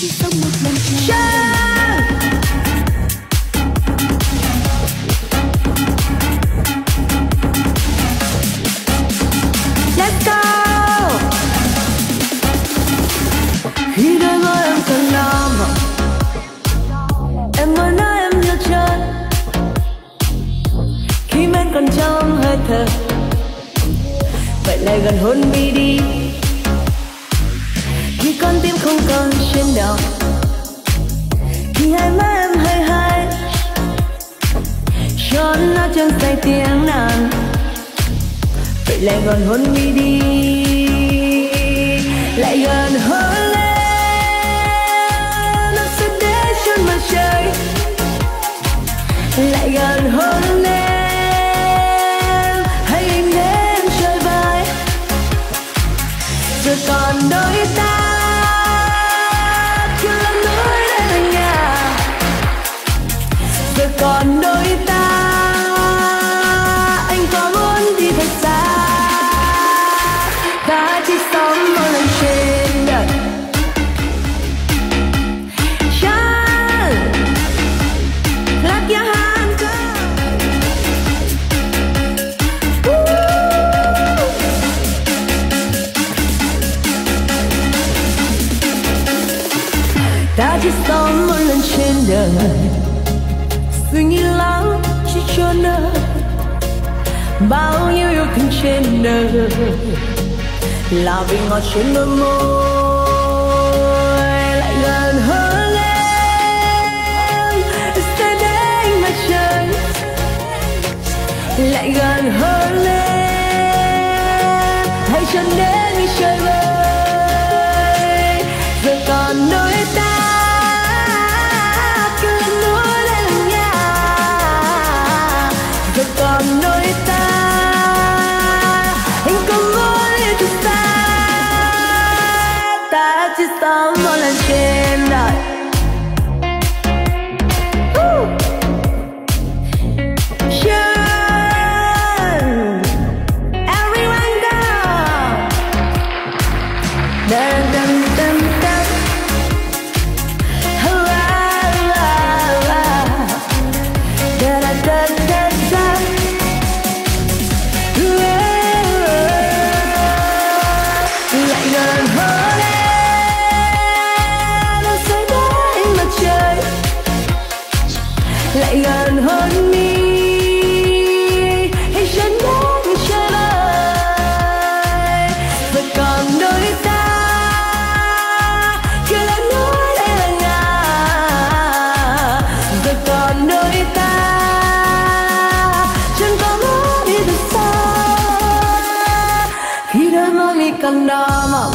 chỉ sống một lần trời Let's go. Khi đôi môi em còn đau Em mới nói em yêu chơi Khi men còn trong hơi thở, Vậy lại gần hôn mi đi tim trên đầu Khi hai má em hơi hay Cho nó chân say tiếng nàng vậy lại gần hôn mi đi, lại gần hôn ta chỉ sống một lần trên đời Shine, clap chỉ suy nghĩ lắm chỉ cho nơi bao nhiêu yêu thương trên đời là vì ngọt trên đôi môi lại gần hơn em, sẽ đến mặt trời lại gần hơn em, hãy chân đến đi chơi vơi giờ còn đôi ta. Cứ lên lên nhà giờ còn đôi ta. Anh có muốn đi thật xa ta chỉ കണ്ടാമാം